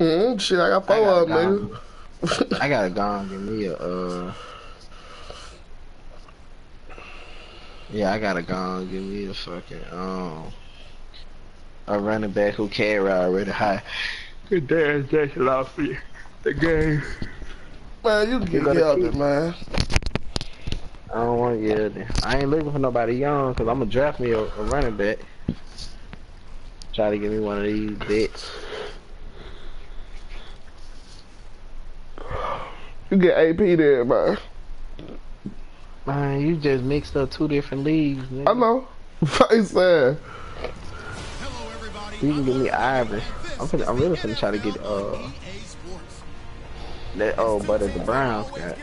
Mm, shit, I got four of them, nigga. I gotta go and give me a, uh... Yeah, I gotta go and give me a fucking, um... A running back who carry already high. Good damn, that's a lot for you. The game. Man, you can get out there, man. I don't want to get there. I ain't looking for nobody young, because I'm going to draft me a, a running back. Try to give me one of these bets. You get AP there, man. Man, you just mixed up two different leagues. Nigga. I know. I said. You can give me Ivory. I'm finna, I'm really finna try to get uh that oh but the Browns got.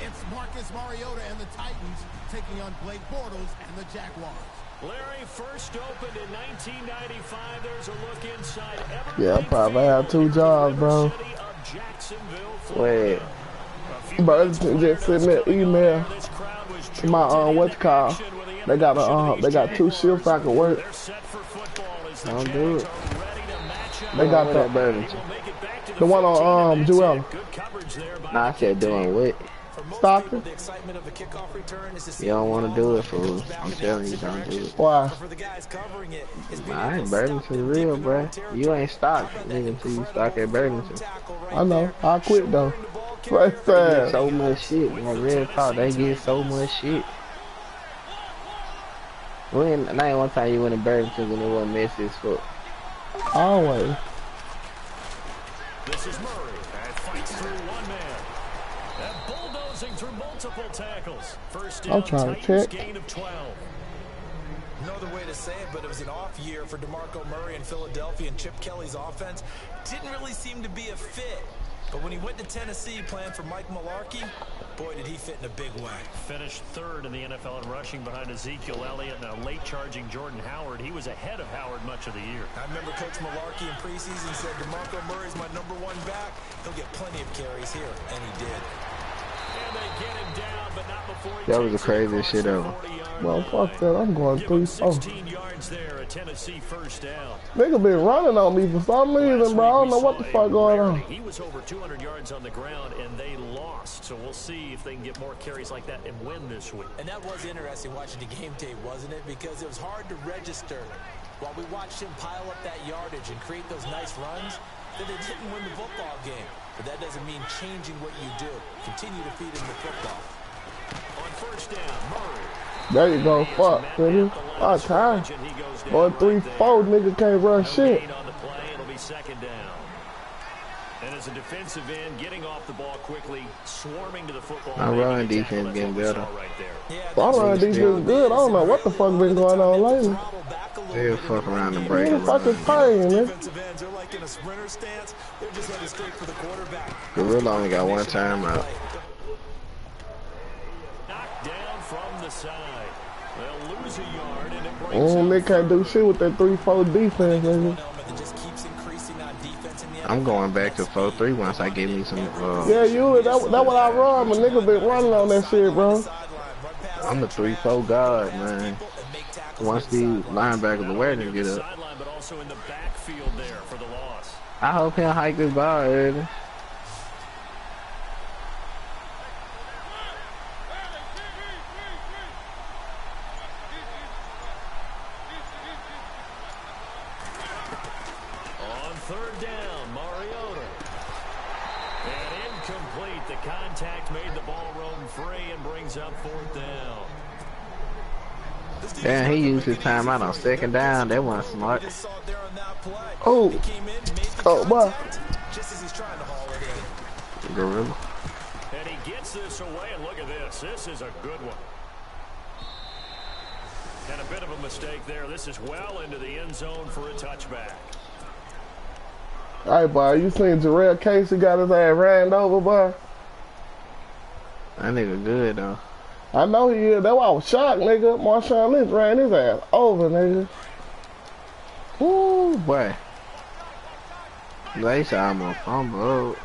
It's Marcus Mariota and the Titans taking on Blake Bortles and the Jaguars. Larry first opened in 1995. There's a look inside Yeah, I probably have two jobs, bro. Wait. Bro, just send me an email to my uh, what's called. They got a uh, they got two shifts I can work. Don't do it. They got the the one on um Jewel. Nah, I said doing what? Stockton? You don't want to do it, fool. I'm telling you, don't do it. Why? I Nah, Burlington real, bro. You ain't stock nigga until you stock at Burlington. I know. I quit though. Right there. So much shit. Man, real talk, they get so much shit. When not one time you went to Burlington when it wasn't messy as fuck. Always. This is Murray That fights through one man. And bulldozing through multiple tackles. First down, I'm trying to check. gain of 12. No other way to say it, but it was an off year for DeMarco Murray in Philadelphia, and Chip Kelly's offense didn't really seem to be a fit. But when he went to Tennessee playing for Mike Mularkey, boy, did he fit in a big way. Finished third in the NFL in rushing behind Ezekiel Elliott and a late charging Jordan Howard. He was ahead of Howard much of the year. I remember Coach Mularkey in preseason said, DeMarco Murray's my number one back. He'll get plenty of carries here, and he did. That was the craziest shit ever. Well, fuck that. I'm going three. Oh. There, a Tennessee first down. Nigga been running on me for some reason, bro. I don't know what the fuck going on. He was over 200 yards on the ground, and they lost. So we'll see if they can get more carries like that and win this week. And that was interesting watching the game tape, wasn't it? Because it was hard to register while we watched him pile up that yardage and create those nice runs that they didn't win the football game. But that doesn't mean changing what you do. Continue to feed him the football. On first down, Murray. There you go. Fuck, nigga. Oh, time. On three, four, nigga can't run shit. On the play, it'll be second down. And as a defensive end, getting off the ball quickly, swarming to the football. My run defense getting better. Right there. My run defense is good. I don't know what the fuck been going on lately. They'll fuck around and break. Who the fuck is playing, man? Gorilla only got one time out. Knocked down from the side. They'll lose a yard and it brings Oh, they can't do shit with that 3-4 defense, nigga. I'm going back to 4-3 once I get me some. Uh, Yeah, you, that, that what I run. My nigga been running on that shit, bro. I'm the 3-4 god, man. Once the linebackers aware to get up. sideline, but also in the backfield there for. I hope he'll hike this ball early. On third down, Mariota. And incomplete. The contact made the ball roam free and brings up fourth down. Damn, he used his time out on second down. That wasn't smart. Oh. Oh, boy. Gorilla. And he gets this away, and look at this. This is a good one. And a bit of a mistake there. This is well into the end zone for a touchback. Hey, boy, you seen Jurrell Casey got his ass ran over, boy? That nigga good, though. I know he is. That's why I was shocked, nigga. Marshawn Lynch ran his ass over, nigga. Woo, boy. They saw him on fumble.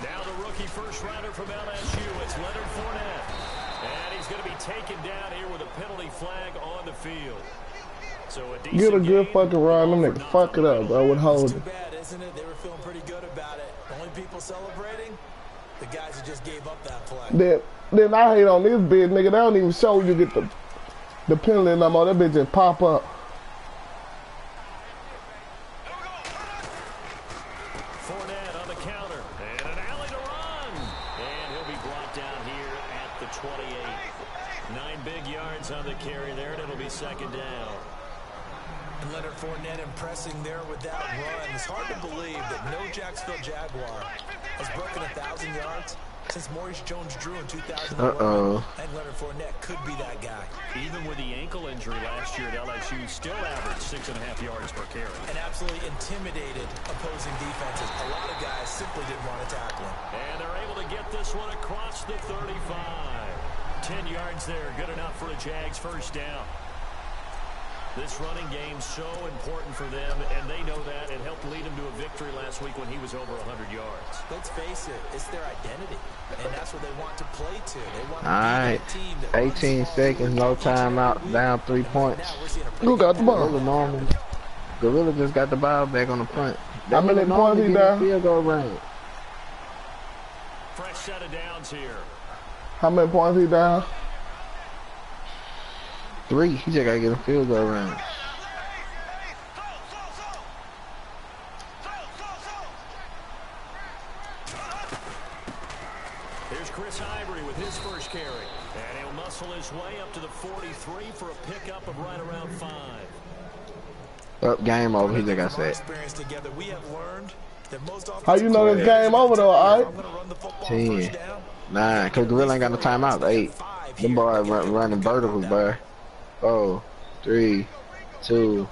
Now the rookie first rounder from LSU, it's Leonard Fournette. And he's going to be taken down here with a penalty flag on the field. A Get a good fucking run. Them niggas fuck it up, bro, with holding. bad, isn't it? They were feeling pretty good about it. Only people celebrating, the guys who just gave up that play. Then, then I hate on this bitch, nigga. They don't even show you get the the penalty no more. That bitch just pop up. Fournette on the counter. And an alley to run. And he'll be brought down here at the 28. Nine big yards on the carry there, and it'll be second down. And Leonard Fournette impressing there with that run. It's hard to believe that no Jacksonville Jaguar has broken a thousand yards since Maurice Jones-Drew in 2011. Uh-oh. And Leonard Fournette could be that guy. Even with the ankle injury last year at LSU, still averaged six and a half yards per carry. And absolutely intimidated opposing defenses. A lot of guys simply didn't want to tackle him. And they're able to get this one across the 35. 10 yards there, good enough for a Jags first down. This running game's so important for them, and they know that. It helped lead them to a victory last week when he was over 100 yards. Let's face it, it's their identity. And that's what they want to play to. They want to Alright. that team that 18 seconds, no each and timeout, down three points. now, we're seeing a pretty Who got the ball? Gorilla normal. Gorilla just got the ball back on the punt. How many points he normally down? Field goal range. Fresh set of downs here. How many points he down? Three. He just gotta get a field goal range. Here's Chris Ivory with his first carry. And he'll muscle his way up to the 43 for a pickup of right around five. Up, game over. He just got From our experience together, we have learned that most How you know this game over though, alright? I'm the football Ten. Nine. Cause Gorilla ain't got no timeout. Eight. Them boys run, running verticals, bro. Four, three, two,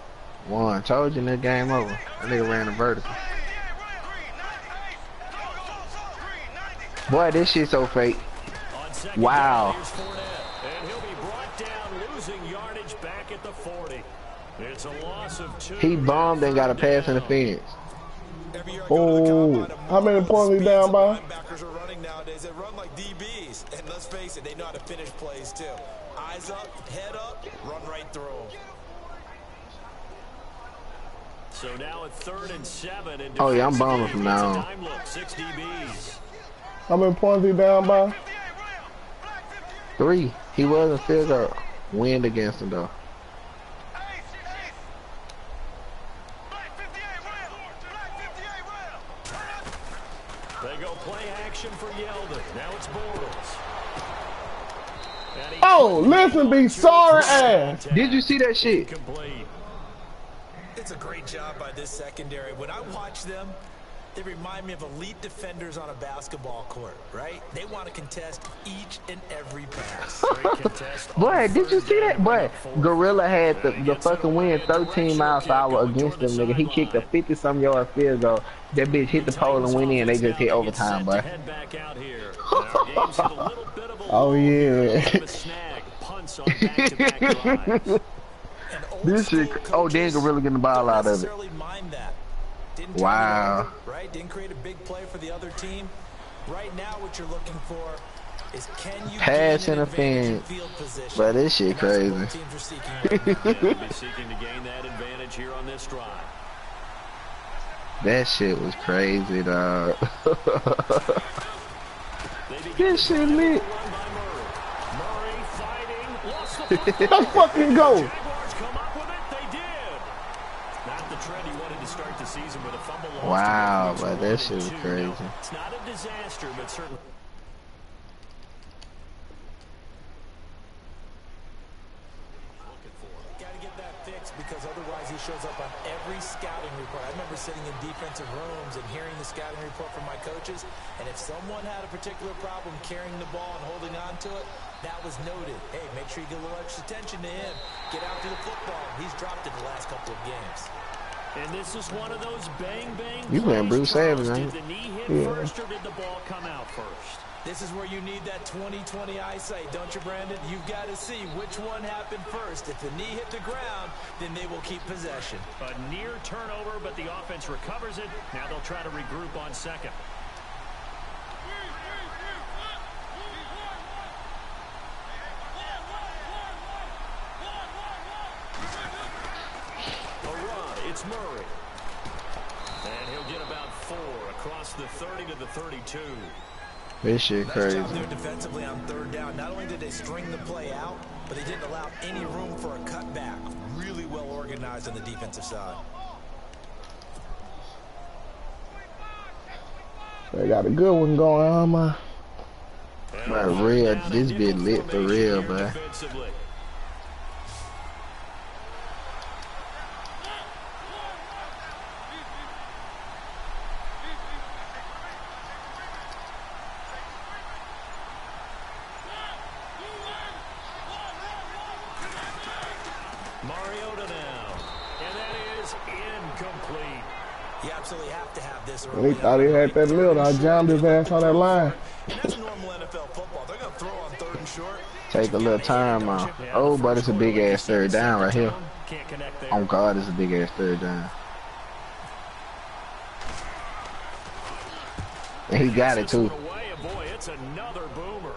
one. Told you that game over. That nigga ran a vertical. Boy, this shit so fake. Wow. down, here's Fournette. And he'll be brought down, losing yardage back at the 40. It's a loss of two. He bombed and got a pass interference. Every year I go to the Oh, I'm how many wondering points the he down by? that Linebackers are running nowadays. They run like DBs, and let's face it, they know how to finish plays too. Eyes up, head up, run right through 'em. So now at third and seven. And Oh, yeah, I'm bombing from end now gets a on. Time look, six DBs. How many points he down by? Three. He was a field goal. Wind against him though. They go play action for Yeldon. Now it's Bortles. And Oh, listen, be sorry ass. Did you see that shit? It's a great job by this secondary. When I watch them, they remind me of elite defenders on a basketball court, right? They want to contest each and every pass. Great contest Boy, did you see that? Boy. Gorilla had the, the fucking wind 13 miles per hour against them, nigga. He kicked a 50 some yard field goal. That bitch hit the pole and went in. They just hit overtime, boy. Head back out here. And our game's hit a little bit of a Oh, lull. yeah. Bit of a snag. Punts on back-to-back drives. And This shit- school oh, then coaches Gorilla getting the ball don't out of it. mind that. Didn't Wow. over, right? Didn't create a big play for the other team. Right now, what you're looking for is can you Pass gain an advantage in interference. field position? But this shit And that's what crazy. teams are seeking right. Yeah, seeking to gain that advantage here on this drive. That shit was crazy, dog. This the shit lit. a run by Murray. Murray fighting, lost the football. Let's fucking go. Jaguars come up with it. They did. Not the trend he wanted to start the season with a fumble loss. to Wow, but one that and shit was crazy. It's not a disaster, but certainly. Looking for. Got to get that fixed because otherwise he shows up on every scouting report. I remember sitting in defensive rooms and hearing the scouting report from my coaches, and if someone had a particular problem carrying the ball and holding on to it, that was noted. Hey, make sure you get a little extra attention to him. Get out to the football. He's dropped it the last couple of games. And this is one of those bang bang. You playing Bruce Savage, Charles. ain't Did the knee hit Yeah. first or did the ball come out first? This is where you need that 20-20 eyesight, don't you, Brandon? You've got to see which one happened first. If the knee hit the ground, then they will keep possession. A near turnover, but the offense recovers it. Now they'll try to regroup on second. It's Murray. And he'll get about four across the 30 to the 32. This shit Nice crazy. job there defensively on third down. Not only did they string the play out, but they didn't allow any room for a cutback. Really well organized on the defensive side. They got a good one going on, man. Man, real- this bit lit for real, man. defensively. Mariota now. And that is incomplete. You absolutely have to have this He thought he had that little. I jammed his ass on that line. That's normal NFL football. They're going to throw on third and short. Take a little time out. Oh, but it's a big ass third down right here. Can't connect there. Oh God, it's a big ass third down. And he got it too. one away, and boy, it's another boomer.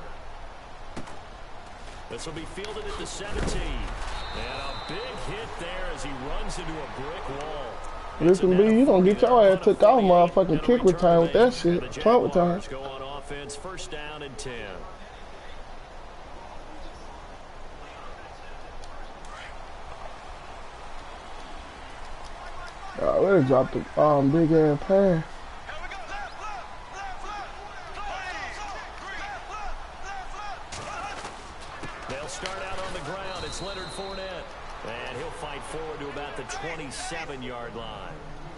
This will be fielded at the 17. And a big hit there as he runs into a brick wall. Listen, B, you gonna get your ass took off, motherfucking kick return with that shit. Punt return. Go on offense, first down and 10. I already dropped the um, big ass pass. They'll start out on the ground. It's Leonard Fournette. And he'll fight forward to about the 27-yard line.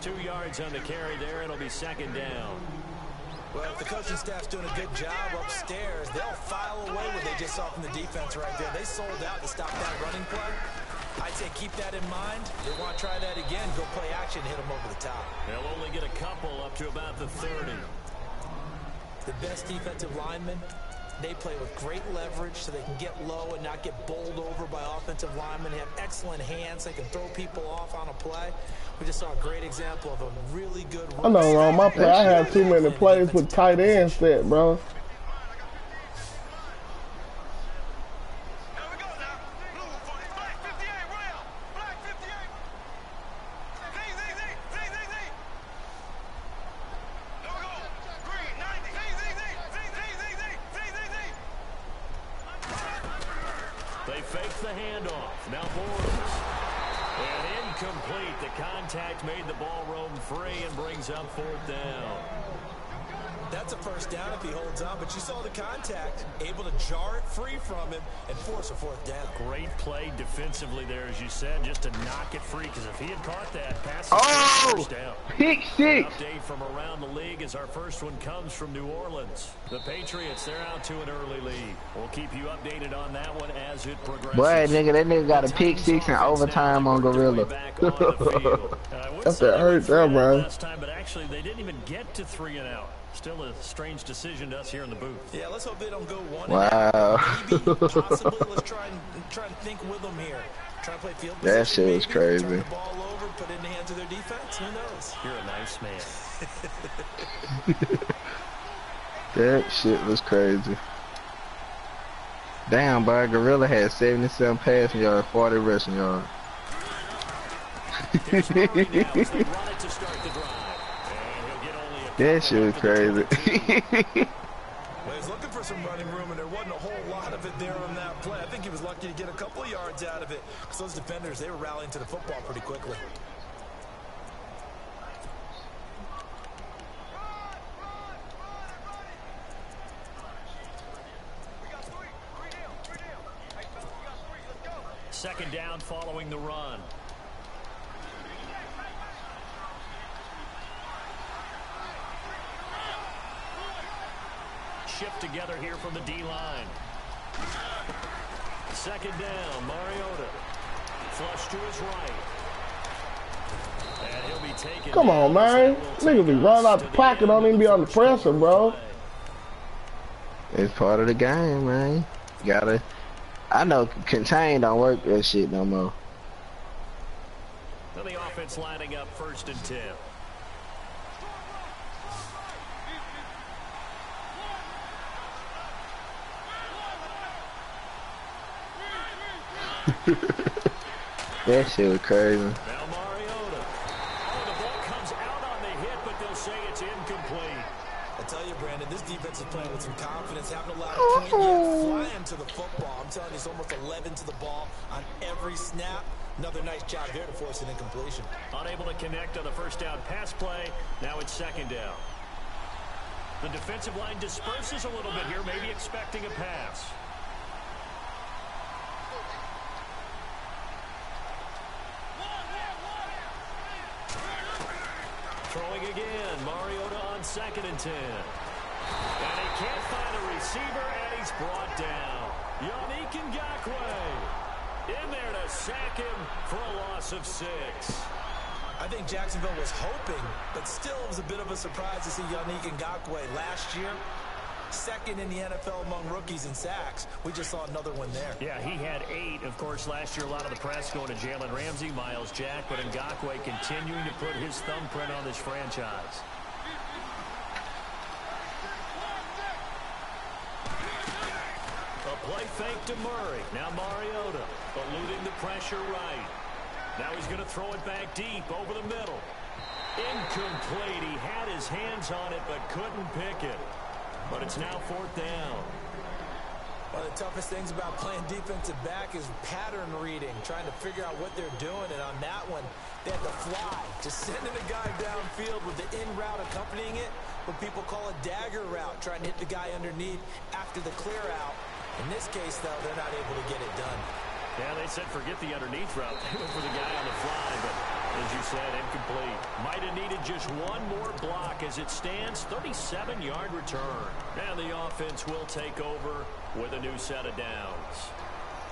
Two yards on the carry there. It'll be second down. Well, if the coaching staff's doing a good job upstairs, they'll file away what they just saw from the defense right there. They sold out to stop that running play. I'd say keep that in mind. They want to try that again, go play action, hit them over the top. They'll only get a couple up to about the 30. The best defensive linemen, they play with great leverage so they can get low and not get bowled over by offensive linemen. They have excellent hands. They can throw people off on a play. We just saw a great example of a really good I know wrong. My play, I had too many plays with tight end set, bro. They fake the handoff. Now Bortles. And incomplete. The contact made the ball roam free and brings up fourth down. That's a first down if he holds on, but you saw the contact, able to jar it free from him and force a fourth down. Great play defensively there, as you said, just to knock it free. Because if he had caught that, pass Oh! first down. Pick six. Update from around the league as our first one comes from New Orleans. The Patriots, they're out to an early lead. We'll keep you updated on that one as it progresses. Boy, nigga, that nigga got a pick six in overtime on Gorilla. Uh, That's that hurt there, bro. Last time, but actually, they didn't even get to three and out. Still a strange decision to us here in the booth. Yeah, let's hope they don't go one. Wow. Maybe, possibly, let's try and try and think with them here. Try to play field That position, shit was crazy. Turn the ball over, put it in the hands of their defense. Who knows? You're a nice man. That shit was crazy. Damn, boy, Gorilla had 77 passing yards, 40 rushing yards. That shit was couple up to the crazy. Well, he's looking for some running room, and there wasn't a whole lot of it there on that play. I think he was lucky to get a couple of yards out of it because those defenders, they were rallying to the football pretty quickly. Second down following the run. Shift together here from the D-line. Second down, Mariota. Flush to his right. And he'll be taken Come on, man. so it will Niggas be take running out the pocket, don't even be on the presser, bro. it's part of the game, man. You gotta. I know contain don't work that shit no more. And the offense lining up first and 10. that shit was crazy. Now Mariota. Oh, the ball comes out on the hit, but they'll say it's incomplete. I tell you, Brandon, this defense is playing with some confidence, having a lot of oh. flying to the football. I'm telling you, it's almost 11 to the ball on every snap. Another nice job here to force an incompletion. Unable to connect on the first down pass play. Now it's second down. The defensive line disperses a little bit here, maybe expecting a pass. Second and ten. And he can't find a receiver, and he's brought down. Yannick Ngakoue in there to sack him for a loss of six. I think Jacksonville was hoping, but still it was a bit of a surprise to see Yannick Ngakoue last year. Second in the NFL among rookies in sacks. We just saw another one there. Yeah, he had eight. Of course, last year a lot of the press going to Jalen Ramsey, Myles Jack, but Ngakoue continuing to put his thumbprint on this franchise. Play fake to Murray. Now Mariota eluding the pressure right. Now he's going to throw it back deep over the middle. Incomplete. He had his hands on it but couldn't pick it. But it's now fourth down. One of the toughest things about playing defensive back is pattern reading, trying to figure out what they're doing. And on that one, they had to fly, just sending a guy downfield with the in route accompanying it, what people call a dagger route, trying to hit the guy underneath after the clear out. In this case, though, they're not able to get it done. Yeah, they said forget the underneath route. They went for the guy on the fly, but as you said, incomplete. Might have needed just one more block as it stands. 37-yard return. And the offense will take over with a new set of downs.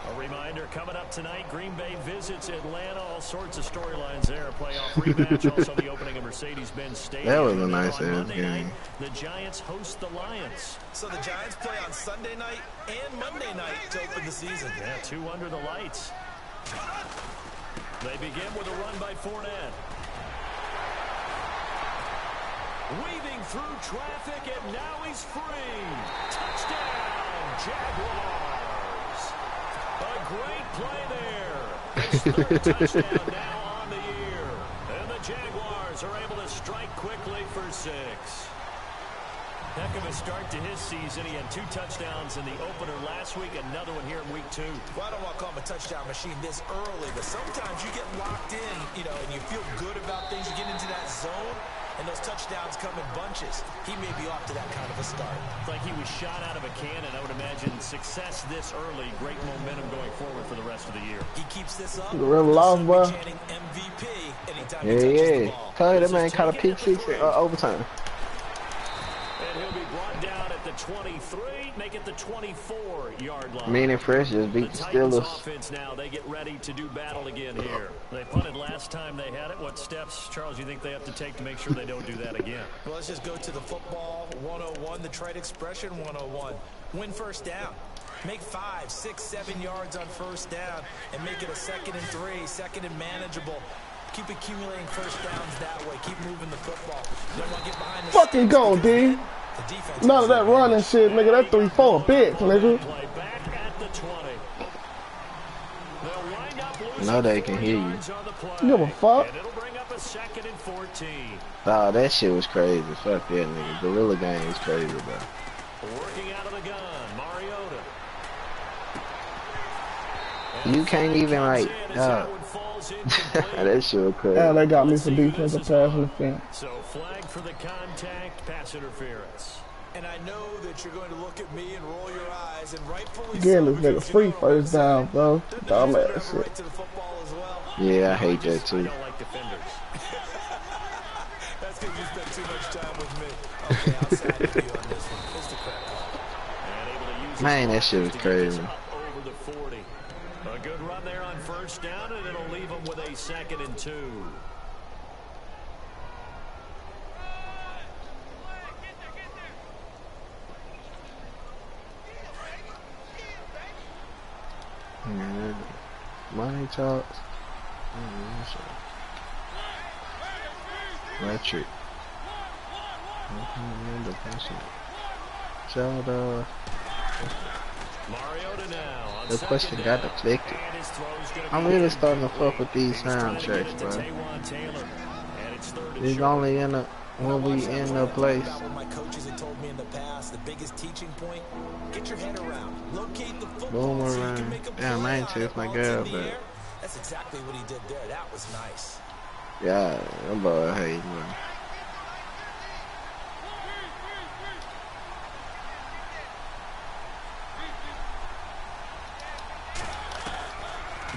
A reminder, coming up tonight, Green Bay visits Atlanta. All sorts of storylines there. A playoff rematch, also the opening of Mercedes-Benz Stadium. That was a nice on ass Monday game. night, the Giants host the Lions. So the Giants play on Sunday night and Monday night to open the season. Yeah, two under the lights. They begin with a run by Fournette. Weaving through traffic, and now he's free. Touchdown, Jaguars. Heck of a start to his season. He had two touchdowns in the opener last week, another one here in week two. Well, I don't want to call him a touchdown machine this early, but sometimes you get locked in, you know, and you feel good about things. You get into that zone, and those touchdowns come in bunches. He may be off to that kind of a start. It's like he was shot out of a cannon. I would imagine success this early, great momentum going forward for the rest of the year. He keeps this up. You really lost, he'll boy. MVP anytime Yeah, he touches the yeah. ball. Tell you that man caught a pick six in uh, overtime. And he'll be brought down at the 23, make it the 24-yard line. Meaning Fresh just the beat the Titans Steelers. offense now, they get ready to do battle again here. They punted last time they had it. What steps, Charles, you think they have to take to make sure they don't do that again? Well, let's just go to the football 101, the trade expression 101. Win first down. Make five, six, seven yards on first down and make it a second and three, second and manageable. Keep accumulating first downs that way. Keep moving the football. You don't want to get behind the Fucking go, because D. then the defense None of that running shit, nigga. That 3-4 bitch, nigga. Play back at the 20. They'll wind up losing know they can four hear you. yards on the play. You give a fuck? And it'll bring up a second and 14. Oh, that shit was crazy. Fuck that nigga. Gorilla Gang is crazy, bro. Working out of the gun, Mariota. You can't even like, uh, that one falls incomplete. that shit was crazy. And they got me for defensive pass interference. So flag for the contact, pass interference. And I know that you're going to look at me and roll your eyes, and rightfully Again, so. this nigga because free first down, bro. the defense Dumb would ass have a shit. right to the football as well. Yeah, I hate that I too. like. That's because you spent too much time with me. Okay, I'll side with you on this one. It's the crap ball. And able to use his Man, that shit was offense to get this crazy. up Over the 40. A good run there on first down, and it'll leave him with a second and two. Man, money talks. Mm-hmm. Electric. Zelda. Mariota now on The question got deflected. And his throw's gonna I'm really starting to fuck with these to get soundtracks, bro. It's third and It's short. only in the when we in the place. My coaches had told me in the past, the biggest teaching point, get your head around, locate the Boom football so you around. can make a Damn, I ain't out. chased my girl, but- That's exactly what he did there. That was nice. Yeah, I'm boy, hey, man.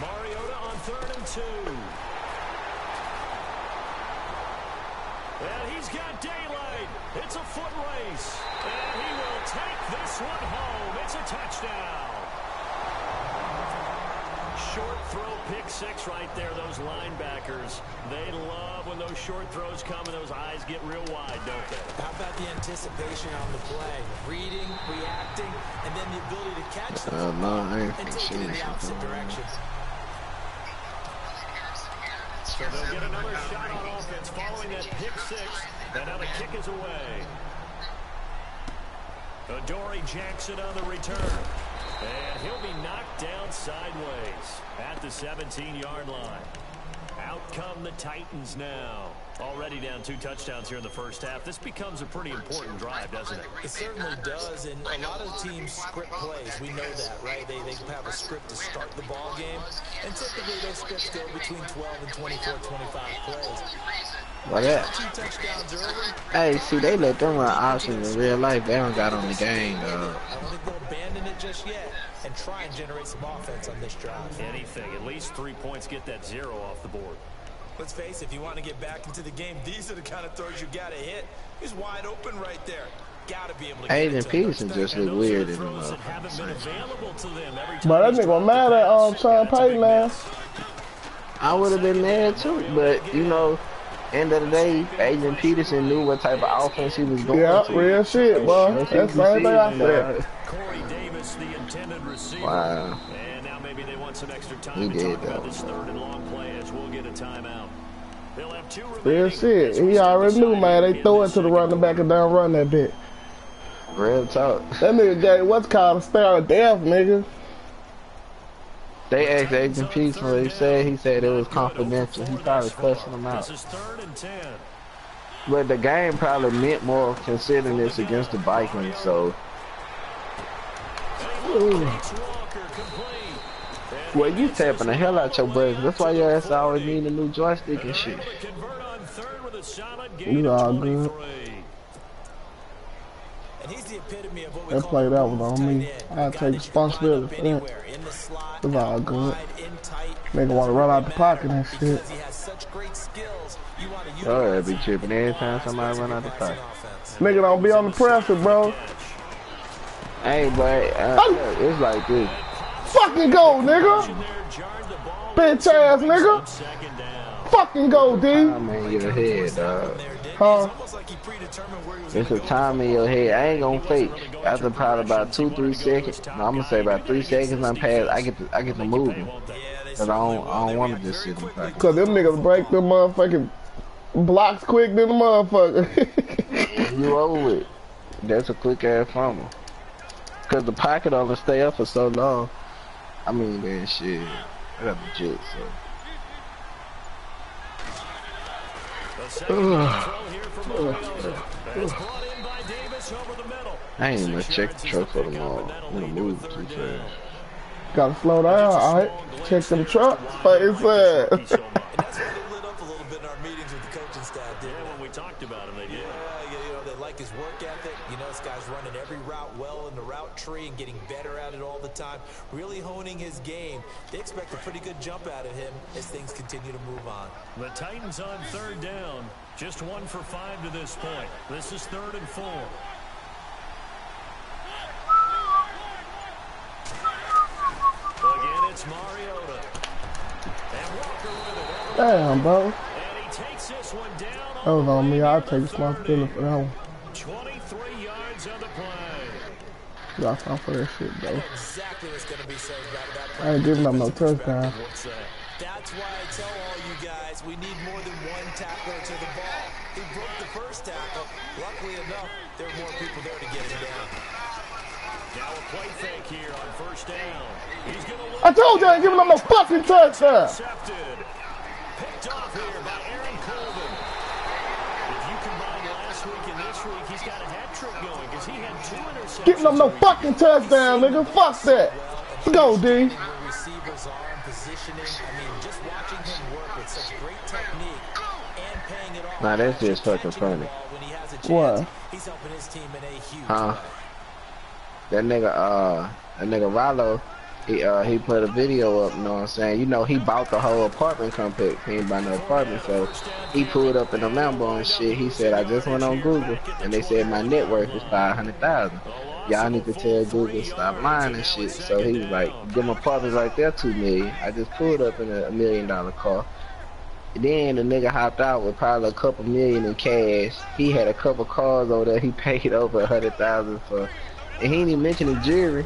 Mariota on third and two. And he's got daylight. It's a foot race. And he will take this one home. It's a touchdown. Short throw pick six right there, those linebackers. They love when those short throws come and those eyes get real wide, don't they? How about the anticipation on the play? Reading, reacting, and then the ability to catch the Uh, no, I ain't and finna take see it in this the shit, opposite bro. direction. So they'll get another shot on offense following that pick six. And now the kick is away. Jackson on the return. And he'll be knocked down sideways at the 17-yard line. Out come the Titans now. Already down two touchdowns here in the first half. This becomes a pretty important drive, doesn't it? It certainly does, and a lot of teams script plays. We know that, right? They, they have a script to start the ball game, and typically those scripts go between 12 and 24, 25 plays. What that? Two touchdowns early. Hey, see, they let them run options in real life. They don't got on the game, dog. I don't think they'll abandon it just yet and try and generate some offense on this drive. Anything. At least three points get that zero off the board. Let's face it, if you want to get back into the game, these are the kind of throws you got to hit. He's wide open right there. Got to be able to get Aiden it. Peterson just And look weird are in the throws that haven't been motherfucker. them But that nigga dropped mad at um. Sean That's a Payton big now. I would have been mad too, but you know, end of the day, Adrian Peterson knew what type of offense he was going Yeah, to. real shit, boy. That's the same thing I said. Corey Davis, the intended receiver. Wow. And now maybe they want some extra time He to did, talk about though. this third and long play as we'll get a timeout. They'll have two Real remaining shit. as we He already knew, man. They throw it to the running back and down run that bit. Real talk. That nigga got what's called a stare of death, nigga. They asked Adrian Peterson what he said. He said it was confidential. He probably cussing him out. This is third and ten. But the game probably meant more considering this against the Vikings. So Walker complete. And Well, you tapping the hell out your buttons. That's why your ass always need a new joystick and shit. able to convert on third with a solid You all good. 23. And he's the epitome of what we They play that one on me. I take that you can line responsibility for that. anywhere, in the slot, It's all good. Nigga wanna run out the pocket and shit. Because he has such great skills, you want to Oh, they be tripping every time somebody run out the pocket. Nigga don't be on the presser, bro. Hey, but uh, it's like this. Fucking go, nigga. There, jarred the ball. Bitch ass nigga. Fucking go, D. Time in your head, dog. Huh? It's almost like he predetermined where he was It's a time in your head. I ain't gonna fake. After probably about two, three seconds, no, I'm gonna say about three seconds I'm past. I get to, I get to moving. Cause I don't, I don't want to just sit in the pocket. Cause them niggas break them motherfucking blocks quick than the motherfucker. You over it. That's a quick ass fumble. Cause the pocket only stay up for so long. I mean, man, shit. I got the jits, so. The second down throw here from Mariota. That's brought in by Davis over the middle. I ain't even Six check the truck for the them all. I'm gonna lead to a move too third fast. Gotta slow down, alright? Check them trucks for his Thank ass. you so much. And that's why they lit up a little bit in our meetings with the coaching staff, didn't Yeah, they? when we talked about him, they did. Yeah, you know, they like his work ethic. You know, this guy's running every route well in the route tree and getting better at it all the time. Really honing his game. They expect a pretty good jump out of him as things continue to move on. The Titans on third down. Just one for five to this point. This is third and four. Again, it's Mariota. And Walker with it. Damn, bro. And he takes this one down. That was on me. I'll take responsibility for that one. Y'all time for that shit, bro. Exactly what's to be said about that. I ain't giving up no touchdown. That's why I tell all you guys we need more than one tackler to the ball. He broke the first tackle. Luckily enough, there were more people there to get him down. Now a play fake here on first down. He's to I told you I ain't giving up no fucking touchdown. intercepted. Picked off here by Aaron Colvin. If you combine got a hat trick going because he had two interceptions. Getting them no fucking touchdown, nigga. Fuck that. Let's go, D. Receivers are and positioning. I mean, just watching him work with such great technique and paying it off. Nah, that's just fucking funny. When he has a chance, What? He's helping his team in a huge Huh? That nigga, uh, that nigga Rallo, he uh he put a video up. You know what I'm saying? You know he bought the whole apartment complex. He ain't buy no apartment, so he pulled up in a Lambo and shit. He said, I just went on Google and they said my net worth is five hundred thousand. Y'all need to tell Google stop lying and shit. So he was like, them apartments right there two million. I just pulled up in a, a million dollar car. Then the nigga hopped out with probably a couple million in cash. He had a couple cars over there. He paid over a hundred thousand for, and he didn't even mention the jury.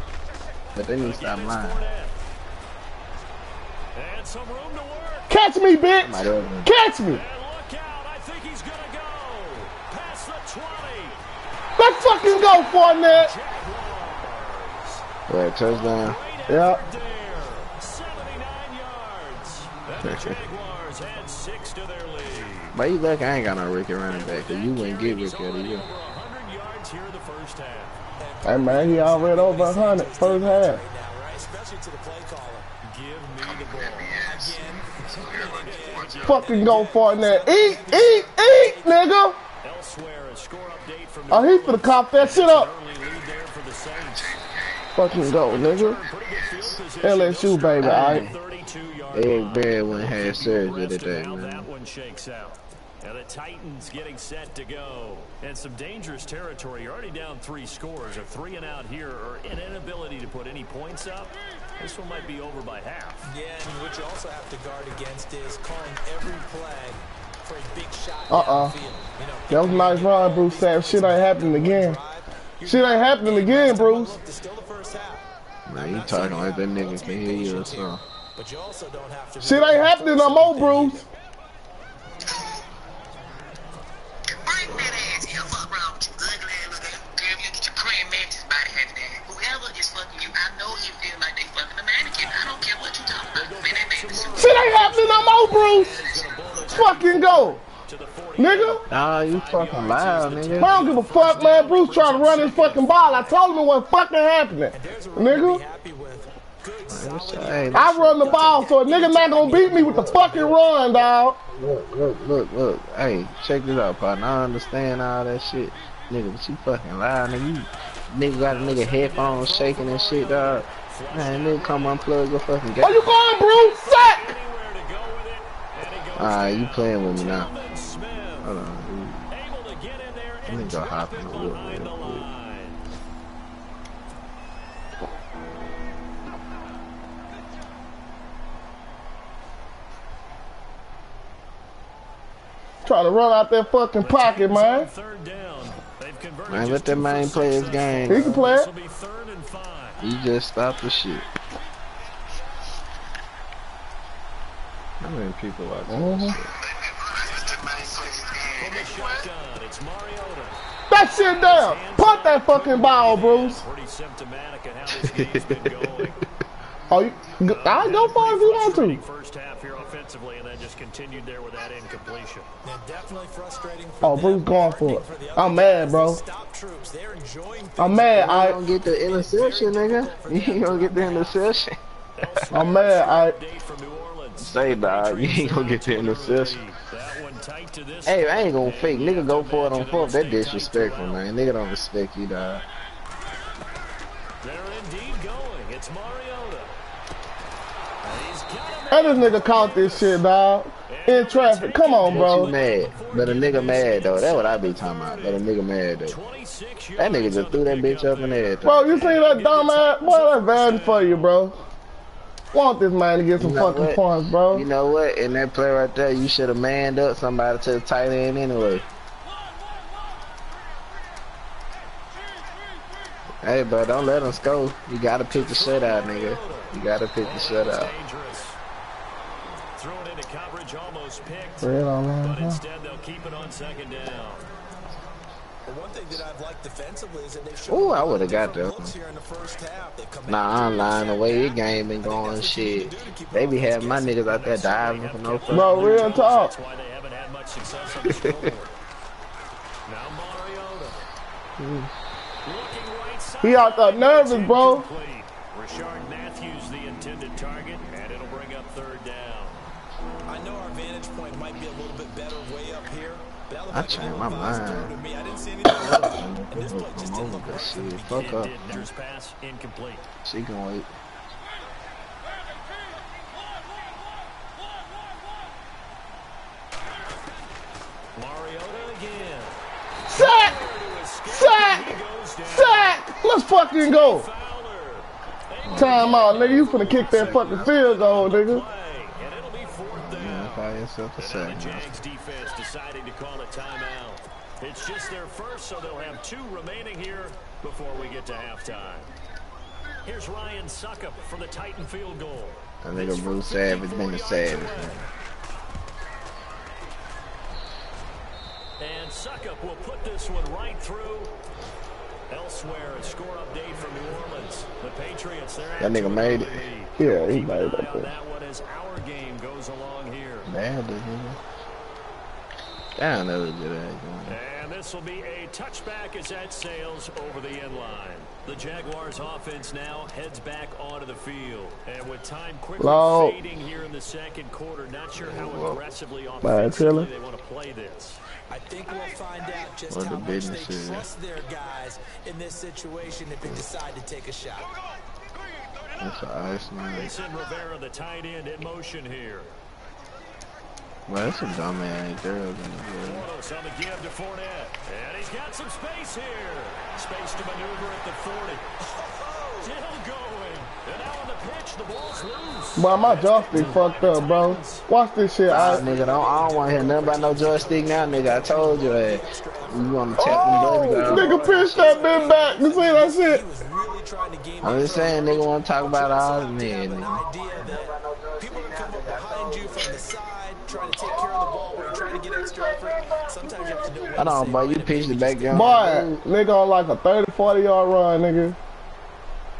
But they need to stop lying. And some room to work. Catch me, bitch. Catch me. And look out. I think he's going to go. Past the 20. Let's fucking go, Fournette. Jaguars. What, touchdown? Great Yeah. effort there. 79 yards. And the Jaguars add six to their lead. But you lucky I ain't got no Ricky running back, cause you wouldn't get Ricky of the year. Over 100 yards here in the first half. Hey, man, he already over 100 first half. Right now, right? Especially to the play caller. Give me the ball. Fucking go, Fournette. Eat, eat, eat, nigga. Elsewhere, a score update from Oh, he finna cop that shit up. early lead there for the Saints. Fucking go, nigga. Pretty good field. LSU, baby, alright. 32 yard Eric Berry went and had surgery Rest of today, how man. that one shakes out. Now the Titans getting set to go. And some dangerous territory. You're already down three scores. A three and out here or an inability to put any points up. This one might be over by half. Yeah, and what you also have to guard against is calling every play for a big shot Uh-uh. downfield. You know, That was a nice run, Bruce Sam. Shit ain't happening again. Shit ain't happening again, Bruce. It's still the first half. Man, you talking like that nigga can hear you or something. But you also don't have to Shit ain't happening no more, Bruce. Fucking go. Nigga. Nah, you fucking loud, I don't give a fuck, man. Bruce trying to run his fucking ball. I told him it wasn't fucking happening. Nigga. happy Hey, I run the ball, so a nigga not gonna beat me with the fucking run, dog. look, look, look, look. Hey, check this out, partner. I understand all that shit. Nigga, but you fucking loud, nigga. You nigga got a nigga headphones shaking and shit, dog. Man, nigga come unplug your fucking Where game. you going, Bruce? Sack! Anywhere to go with it. And it goes Alright, you playing with me now. Donovan Smith. Hold on, Able to get in there Let me and go hop in the wheel behind the real quick. line. Trying to run out that fucking pocket, man. Third down. They've converted Man, let that two man play his game. He can play This it. will be third and five. You just stop the shit. How many people watching this uh-huh. shit? From the shotgun, it's Mariota. That shit down. Put that fucking ball, Bruce. Pretty symptomatic of how this game's been going. Oh, you, I'll go for it if you want to. First half here offensively, and then just continued there with that incompletion. Yeah, definitely frustrating for Oh, Bruce going for it. for the other I'm mad, guys. bro. Stop troops. They're enjoying I'm mad. I, don't get the interception, nigga. You ain't gonna get the interception. I'm mad. I, Update from New Orleans. Say, dog, you ain't gonna get the interception. That one tight to this. Hey, I ain't gonna fake. Nigga go for it on fourth. That disrespectful, man. Nigga don't respect you, dog. They're indeed going. It's Mariota. And he's got him. and this nigga caught this shit, dog. In traffic. Come on, But you bro. mad. But a nigga mad, though. That's what I be talking about. But a nigga mad, though. That nigga just threw that bitch up in there. there. Bro, you see that dumb ass? Boy, that's bad for you, bro. Want this man to get some You know fucking what? points, bro. You know what? In that play right there, you should have manned up somebody to the tight end anyway. Hey, bro, don't let them score. You gotta pick the shutout, nigga. You gotta pick the shutout. Dangerous. Throw it into coverage, almost picked. Real on But instead, they'll keep it on second down. But one thing that I've liked defensively is that they've shown Ooh, a I lot would've got different that looks here in the first half. Come Nah, back I'm lying. The way your game been going, shit. They be having my niggas out there diving for no fucking. Bro, real talk. That's why they haven't had much success on the scoreboard. now Mariota. Hmm. Looking right. He out there nervous, bro. Incomplete. Rishard Matthews, the intended target, and it'll bring up third down. I know our vantage point might be a little bit better way up here, but that looked I like a changed my ill-advised throw mind. Fuck up. Intended pass incomplete. She can wait. Mariota again. Sack! Sack! Sack! Let's fucking go. Time out, nigga. You finna kick that fucking field goal, nigga. Yeah, call yourself a. Jags defense deciding to call a timeout. It's just their first, so they'll have two remaining here before we get to halftime. Here's Ryan Succop for the Titan field goal. That nigga Bruce Savage been savage. And Succop will put this one right through. Elsewhere, a score update from New Orleans. The Patriots, they're That nigga made it. Yeah, he made it eye up on that one as our game goes along here. Bad, nigga. Damn, that was a good ass. And this will be a touchback as that sails over the end line. The Jaguars offense now heads back onto the field. And with time quickly Low. fading here in the second quarter, not sure how aggressively Bad offensively Taylor. they want to play this. I think we'll find out just What how the much business they is. trust their guys in this situation if they decide to take a shot. That's an ice man. Mason Rivera, the tight end, in motion here. Well, that's a dumb ass girls in the world. Bortles on the give to Fournette. And he's got some space here. Space to maneuver at the 40. Still going. And now on the pitch, the ball's loose. Boy, my joystick fucked up, bro. Watch this shit. I, nigga, don't, I don't want to hear nothing about no joystick now, nigga. I told you eh. oh, that. You want to tap oh, them buttons nigga out. pitched that bitch back. You see that shit? He really trying to game I'm just saying, nigga want to talk about all the men. nigga. people can come up behind you from the side, trying to take care of the ball where you're to get extra effort. Sometimes you have to know when Hold to on, boy. when You to pitched maybe it back down. Boy, nigga on like a 30, 40 yard run, nigga.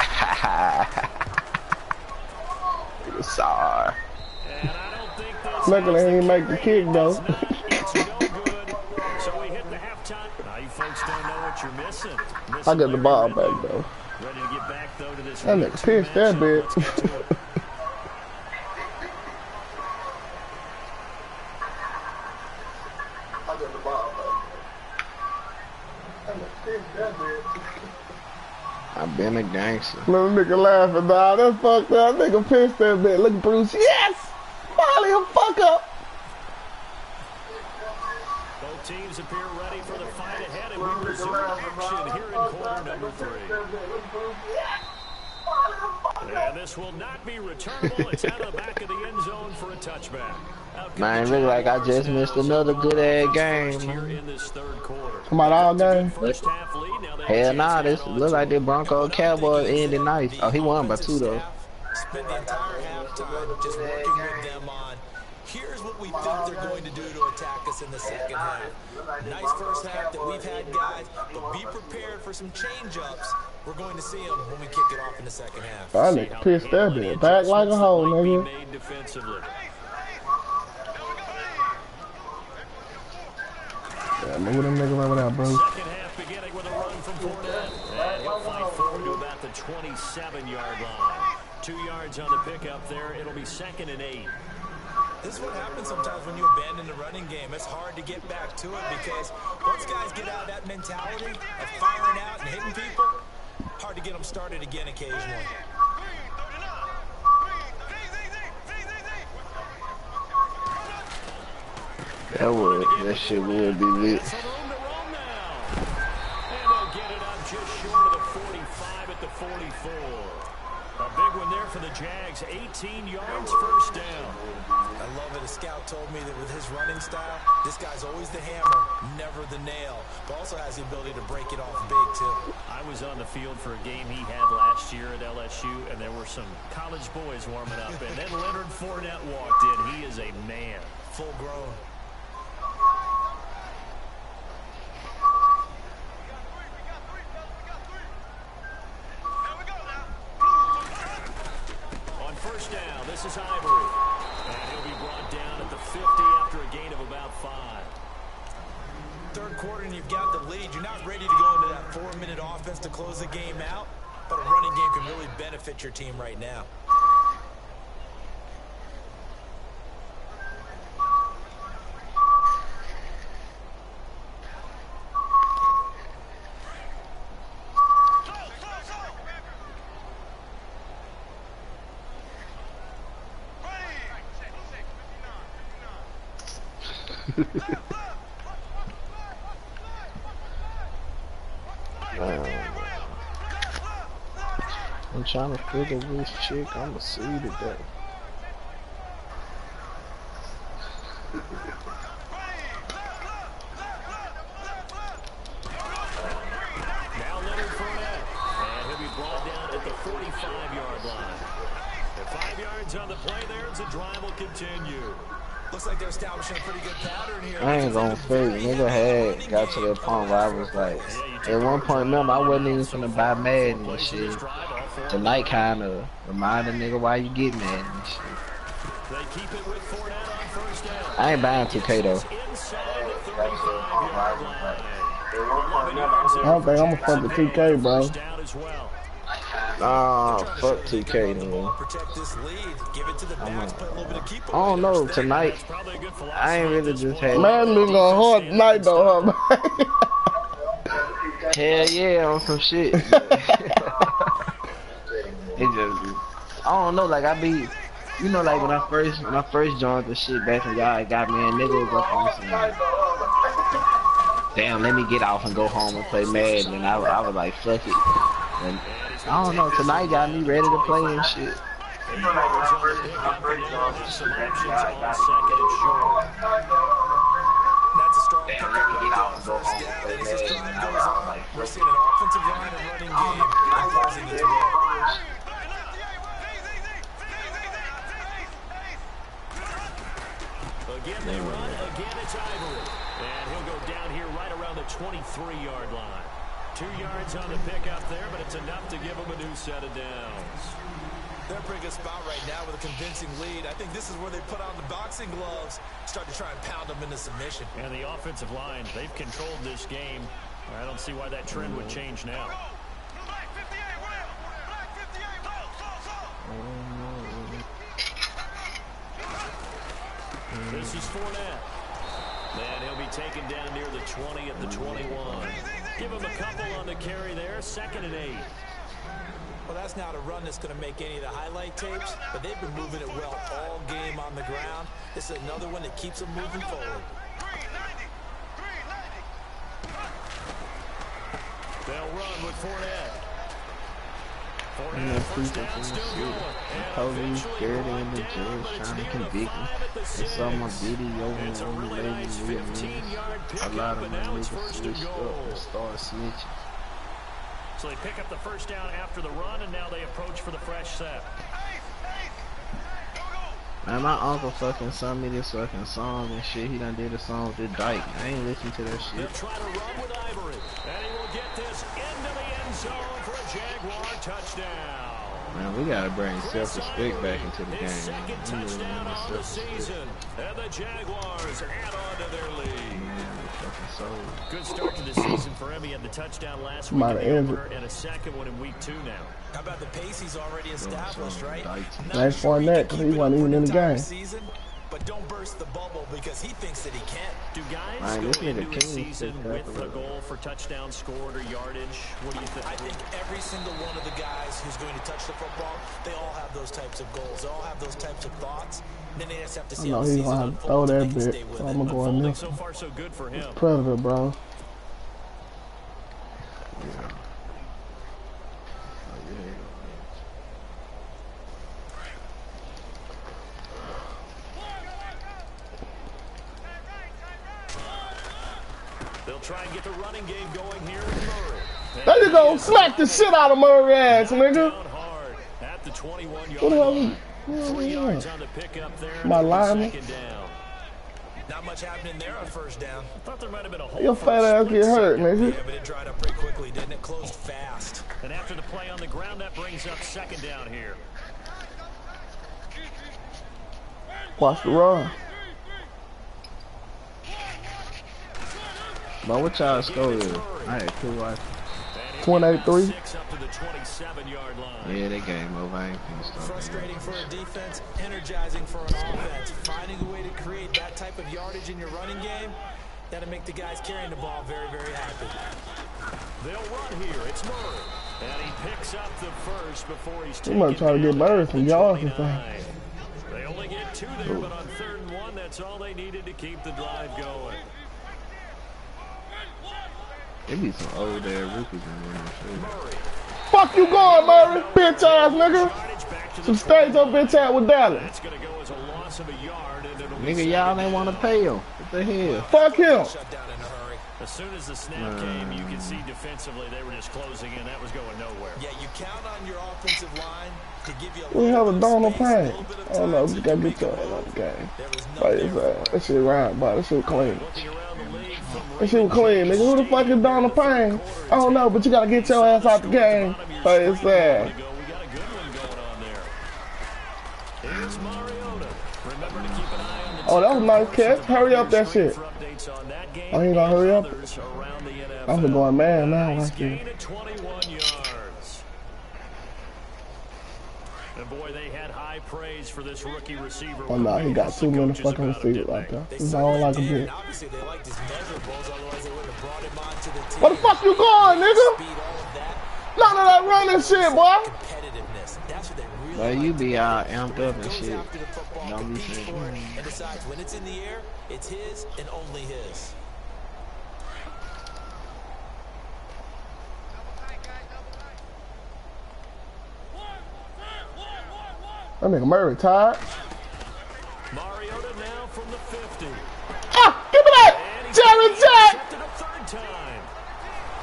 Sorry. And I don't think Luckily, he didn't make the kick, though. It's not- it's no good. So we hit the halftime. Now you folks don't know what you're missing. I got the ball back, though. Ready to get back though to this. That nigga two pissed that matchup. bitch. Let's get to it. I've been a gangster. Little nigga laughing, dog. That's fucked up. Nigga pissed that bitch. Look at Bruce. Yes! Finally a fuck up. Both teams appear ready for the fight ahead, and we resume action here in quarter number three. And this will not be returnable. It's out of the back of the end zone for a touchback. Out come Man, the look like I just missed another good ass game, man. in this third quarter. Come on, all game. First half lead. Now they have a Hell nah, this look like the Bronco Cowboys ended nice. Oh, he won by two though. Spent the entire halftime just working with them on here's what we think they're going to do to attack us in the second half. Nice first half that we've had, guys, but be prepared for some change-ups. We're going to see them when we kick it off in the second half. That See nigga how pissed that handling bitch. Back like a adjustments hoe, might be nigga. made defensively. Yeah, move them niggas over there, bro. Second half beginning with a run from Fournette. And he'll fight forward to about the 27-yard line. Two yards on the pickup there. It'll be second and eight. This is what happens sometimes when you abandon the running game. It's hard to get back to it because once guys get out of that mentality of firing out and hitting people, hard to get them started again occasionally. That would, that shit would be lit. Some room to roam now. And they'll get it up just short of the 45 at the 44. A big one there for the Jags. 18 yards, first down. I love it. A scout told me that with his running style, this guy's always the hammer, never the nail, but also has the ability to break it off big, too. I was on the field for a game he had last year at LSU, and there were some college boys warming up. And then Leonard Fournette walked in. He is a man. Full grown. On first down, this is Ivory. And he'll be brought down at the 50 after a gain of about five. third quarter and you've got the lead, you're not ready to go into that four-minute offense to close the game out, but a running game can really benefit your team right now. I'm trying to figure which chick I'ma see today. Now Leonard Fournette. And he'll be brought down at the 45-yard line. The five yards on the play there as the drive will continue. Looks like they're establishing a pretty good pattern here. I ain't gonna fake. Nigga had got to that point where I was like, at one point, remember, I wasn't even finna buy Madden and shit. Tonight kinda remind reminded nigga why you get Madden and shit. They keep it with Fournette on first down. I ain't buying 2K though. Inside the 35-yard line. I don't think I'm gonna fuck the 2K, bro. First down as well. Nah, fuck 2K, nigga. Protect this lead. Give it to the backs. Play a little bit of keep I don't know, tonight, That's probably a good philosophy. I ain't really just had, Man, been going hard tonight though, huh? hell yeah, on some shit. it just, I don't know, like I be, you know, like when I first, when I first joined the shit back when y'all got me and nigga was up on some, like, damn, let me get off and go home and play Madden, and I, I was like, fuck it. And I don't know, tonight got me ready to play and shit. We're seeing an offensive line running game closing its way. Again, they run. Again, it's Ivory. And he'll go down here right around the 23-yard line. Two yards on the pickup there, but it's enough to give him a new set of downs. They're in a pretty good spot right now with a convincing lead. I think this is where they put on the boxing gloves, start to try and pound them into submission. And the offensive line, they've controlled this game. I don't see why that trend would change now. This is Fournette. And he'll be taken down near the 20 at the 21. Give him a couple on the carry there. Second and eight. Well, that's not a run that's going to make any of the highlight tapes, but they've been moving it well all game on the ground. This is another one that keeps them moving forward. They'll run with Fournette. Yeah, Fournette, first people down, still the going. city. And Police, eventually scared brought in the down, judge trying to convict five him. at the my six. video It's a and really lady nice real news. 15-yard A lot of and my now it's niggas switched up and started snitching. So they pick up the first down after the run, and now they approach for the fresh set. Man, my uncle fucking sung me this fucking song and shit. He done did a song with this dyke. I ain't listen to that shit. try to run with Ivory, and he will get this into the end zone for a Jaguar touchdown. Man, we gotta bring self-respect back into the game. second We need to touchdown on the season, and the Jaguars add on to their lead. Man, we fucking sold. Good start to the season for him. He had the touchdown last week in the opener, and a second one in week two now. How about the pace he's already established, right? Dykes. Not for he that, he wasn't even in the game. Season, but don't burst the bubble because he thinks that he can. Do guys Man, go this nigga into a season with a a- goal for touchdown scored or yardage? What do you think? I think every single one of the guys who's going to touch the football, they all have those types of goals. They all have those types of thoughts. And then they just have to I see know how the he's season gonna have to throw unfolds and that they can bit, stay with so it. I'm gonna go in Unfolding there. so far so good for him. Predator, bro. They'll try and get the running game going here with Murray. There you go, smack the shit out of Murray ass, nigga. At the 21 What the yard hell? line. Three yards on the pickup there. My lineman? Not much happening there on first down. I thought there might have been a that? hole Your fat ass get hurt, nigga. Yeah, but it dried up pretty quickly, didn't it? Closed fast. And after the play on the ground, that brings up second down here. Watch the run. But what y'all score is? I had two watch. 28-3. Six up to the 27-yard line. Yeah, they game over. I ain't finna start. Frustrating for a defense, energizing for an offense. Finding a way to create that type of yardage in your running game, that'll make the guys carrying the ball very, very happy. They'll run here. It's Murray. And he picks up the first before he's We taken might try to get down Murray at some the yards or 29. They only get two there, but on third and one, that's all they needed to keep the drive going. It be some old ass rookies in there. Shit. Murray. Fuck you going, Murray? Bitch ass nigga. Yardage back to the Some stays on bitch ass with Dallas. That's going to go as a loss of a yard, and Nigga, y'all ain't want to pay him. What the hell? Fuck him. Shut down in a hurry. As soon as the snap came, you could see defensively they were just closing in. That was going nowhere. Yeah, you count on your offensive line to give you a We have a little Donald space, Payne. little bit of I don't know. time gotta make get your a ass play. the game. There was no Like, it's, uh, that shit right, but that shit clean. That shit was clean, nigga. Who the fuck is Donald Payne? I don't know, but you gotta get your ass out the game. Like, it's sad. Oh, that was nice catch. Hurry up that shit. Oh, he gonna hurry up? I'm going man now. Like this. gain of 21 yards. And boy, they had high praise for this rookie receiver. Oh, no, he got too many fucking receivers out there. He's all like a did, bitch. and obviously they liked his measurables, otherwise they wouldn't have brought him onto the. Where the fuck you going, nigga? Speed, all that, None of that running shit, boy. competitiveness. That's what they really But you be do. all amped up and shit. after the football, Don't be competes saying, for it, and decides when it's in the air, it's his and only his. That nigga Murray tired. Mariota now from the 50. Ah, give me that, Jerry Jack. intercepted a third time.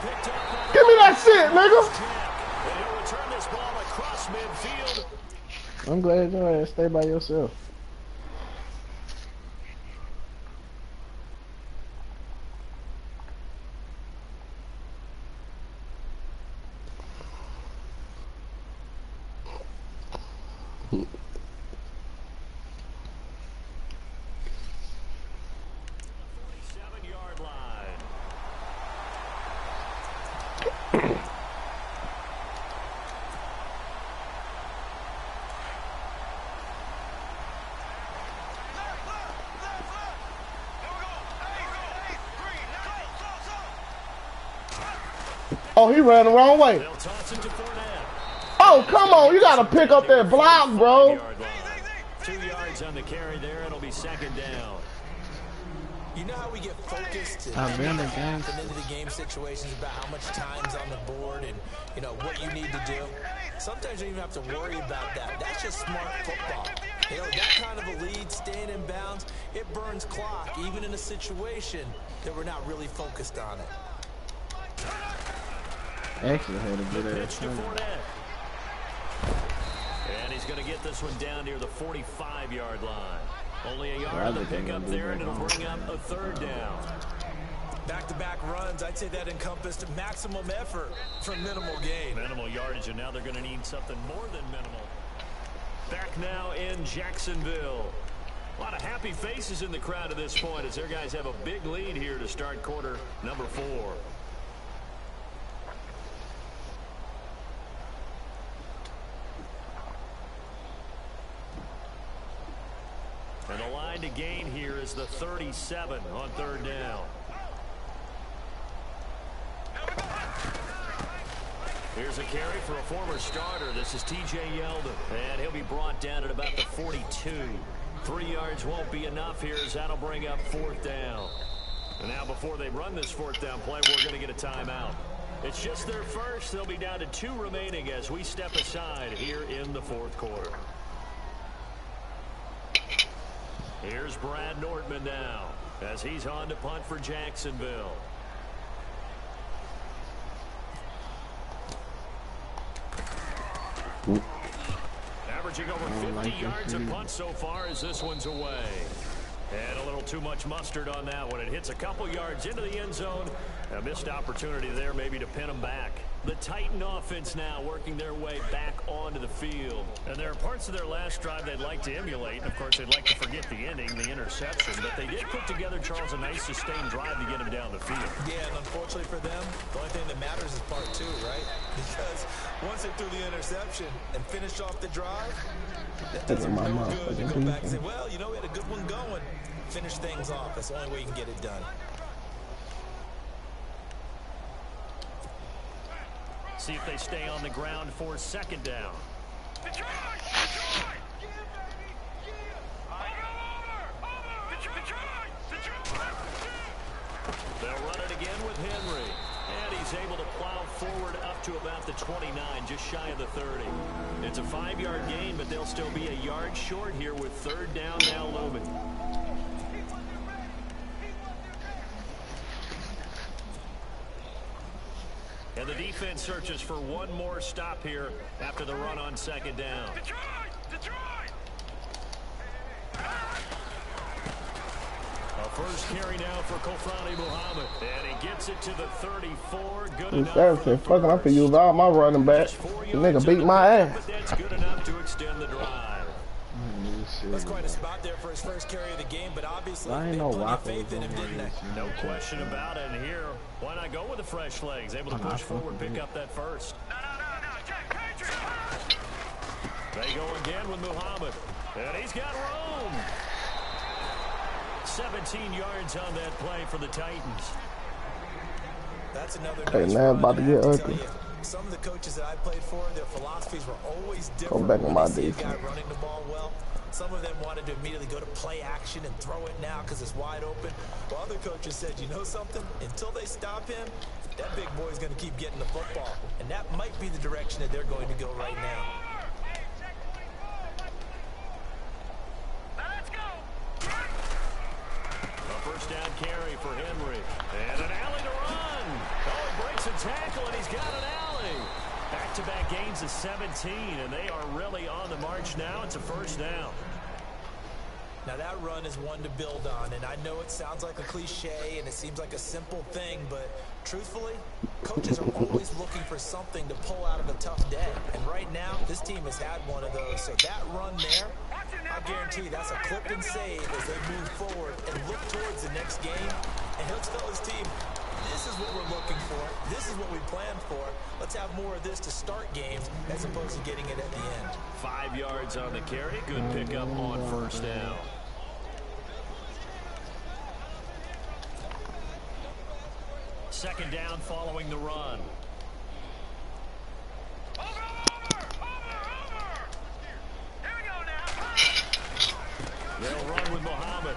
Picked up by Give me that shit, nigga. Jack. And he'll return this ball across midfield. I'm glad your ass stay by yourself. Seven-yard line. Oh, he ran the wrong way. They'll toss it to Fournette. Oh, come on. You gotta pick up that block, bro. Two yards on the carry there. It'll be second down. You know how we get focused and I've been in half games. and into the game situations about how much time's on the board and you know what you need to do. Sometimes you don't even have to worry about that. That's just smart football. You know that kind of a lead, staying in bounds, it burns clock even in a situation that we're not really focused on it. Actually had a good ass Pitch to time. And he's going to get this one down near the 45-yard line. Only a yard Well, I on the think they're pickup gonna do there, and it'll bring up a third down. Back-to-back runs, I'd say that encompassed maximum effort for minimal gain. Minimal yardage, and now they're going to need something more than minimal. Back now in Jacksonville. A lot of happy faces in the crowd at this point as their guys have a big lead here to start quarter number four. And the line to gain here is the 37 on third down. Here's a carry for a former starter. This is T.J. Yeldon. And he'll be brought down at about the 42. Three yards won't be enough here as that'll bring up fourth down. And now before they run this fourth down play, we're going to get a timeout. It's just their first. They'll be down to two remaining as we step aside here in the fourth quarter. Here's Brad Nortman now as he's on to punt for Jacksonville. Averaging over 50 yards a punt so far as this one's away. And a little too much mustard on that one. It hits a couple yards into the end zone. A missed opportunity there maybe to pin them back. The Titan offense now working their way back onto the field. And there are parts of their last drive they'd like to emulate. Of course, they'd like to forget the ending, the interception. But they did put together, Charles, a nice sustained drive to get him down the field. Yeah, and unfortunately for them, the only thing that matters is part two, right? Because once they threw the interception and finished off the drive, that does them my no mouth, good to go back and say, well, you know, we had a good one going. Finish things off. That's the only way you can get it done. See if they stay on the ground for second down. They'll run it again with Henry. And he's able to plow forward up to about the 29, just shy of the 30. It's a five-yard gain, but they'll still be a yard short here with third down now looming. And the defense searches for one more stop here after the run on second down. A first carry now for Khalfani Muhammad. And he gets it to the 34. Good He enough for fucking, I could first. use all my running back. Just The nigga beat my ass. But that's good enough to extend the drive. That's quite a spot there for his first carry of the game, but obviously I ain't they know put Waffle faith in him, didn't they? No question about it. And here, why not go with the fresh legs? Able to push forward, pick up that first. They go again with Muhammad. And he's got room. 17 yards on that play for the Titans. That's another Hey, nice man, about to get ugly. you, Some of the coaches that I played for, their philosophies were always Go different. back on my they guy defense. running the ball well. Some of them wanted to immediately go to play action and throw it now because it's wide open. While other coaches said, you know something? Until they stop him, that big boy's going to keep getting the football. And that might be the direction that they're going to go right now. A first down carry for Henry. And an alley to run. Oh, he breaks a tackle, and he's got an alley. Back-to-back gains of 17, and they are really on the march now. It's a first down. Now that run is one to build on, and I know it sounds like a cliche and it seems like a simple thing, but truthfully, coaches are always looking for something to pull out of a tough day. And right now, this team has had one of those. So that run there, I guarantee that's a clip and save as they move forward and look towards the next game. And he'll tell his team, this is what we're looking for. This is what we planned for. Let's have more of this to start games as opposed to getting it at the end. Five yards on the carry. Good pickup on first down. Second down following the run. They'll run with Muhammad.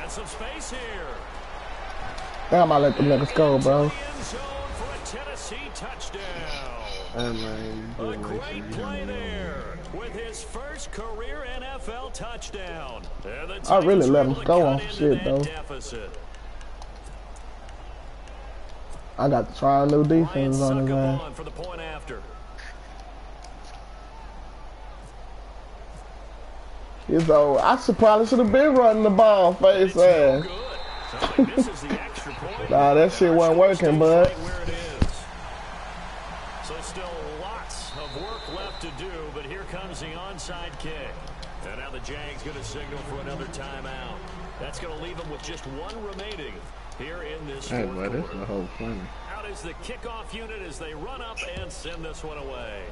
And some space here. Damn, I let them niggas go, bro. End zone for a Tennessee touchdown. Hey, man, A you doing great play there with his first career NFL touchdown. I really let him go cut on shit, though. Deficit. I got to try a new Ryan defense on his ass. Suckerman for the point after. He's old. I should probably should have been running the ball, face It's ass. good. Sounds like this is the extra point. Nah, that shit wasn't working, bud. right where it is. So still lots of work left to do, but here comes the onside kick. And now the Jags going to signal for another timeout. That's going to leave them with just one remaining here in this Hey, fourth boy, quarter. the whole funny. Out is the kickoff unit as they run up and send this one away.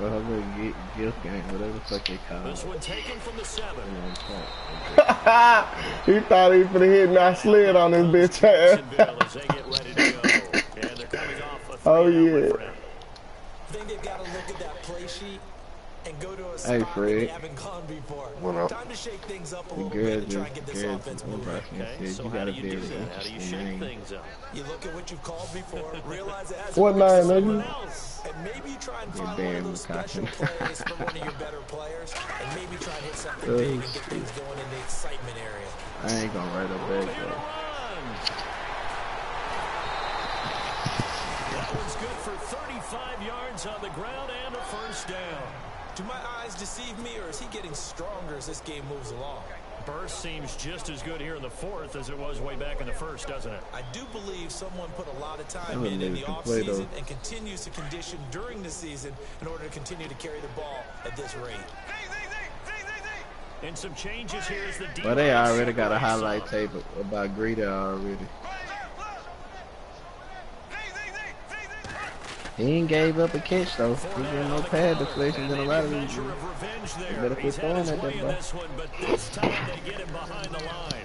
Well, her little gi- gift game, whatever the fuck they call This it. one taken from the seven. You know what I'm saying? he thought he was finna hit and I slid on his bitch ass. Jacksonville as they get ready to go. And they're coming off a Oh, three-down yeah. think they've got to look at that play sheet and go to a Hey, spot that Fred. they haven't gone before. What up? Time to shake things up a The little bit and try and get this girl offense moving. Nebraska Okay, so you how gotta do you be do that? How do you shake name. things up? You look at what you've called before, realize it hasn't What worked someone nigga? else, and maybe try and Yeah, find one of those special Cochran. plays for one of your better players, and maybe try and hit something big and get shit. things going in the excitement area. I ain't gonna write a Here back though. run. That one's good for 35 yards on the ground and a first down. Do my eyes deceive me, or is he getting stronger as this game moves along? That burst seems just as good here in the fourth as it was way back in the first, doesn't it? I do believe someone put a lot of time in in the can play, offseason and continues to condition during the season in order to continue to carry the ball at this rate. And some changes here as the defense. Well, they already got a highlight tape about Greeter already. He ain't gave up a catch though. He getting no pad deflections in a lot of these. There. better quit throwing at that this one, but this time they get him behind the line.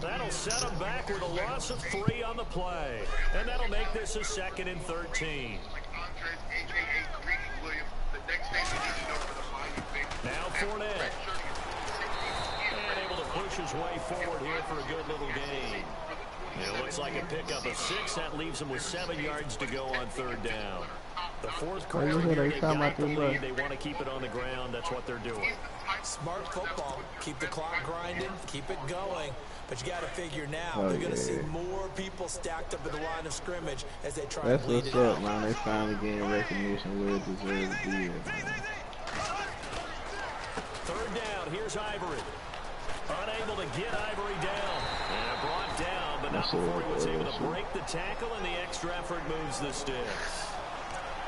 That'll set him back with a loss of three on the play. And that'll make this a second and 13. Like Andraez, AKA Greedy Williams. The next thing we need to know for the Miami Bengals. Now Fournette. And able to push his way forward here for a good little gain. It looks like a pickup of six. That leaves them with seven yards to go on third down. The fourth quarter here, they they've got the lead. They want to keep it on the ground. That's what they're doing. Smart football. Keep the clock grinding. Keep it going. But you got to figure now, Oh, they're going to see more people stacked up at the line of scrimmage as they try That's to bleed what's it up, out. man. They finally getting recognition where it deserves to be. at. Third down. Here's Ivory. Unable to get Ivory down. And brought down, but not That's all before he was able to break the tackle, and the extra effort moves the sticks.